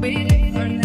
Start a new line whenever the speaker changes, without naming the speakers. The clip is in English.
waiting for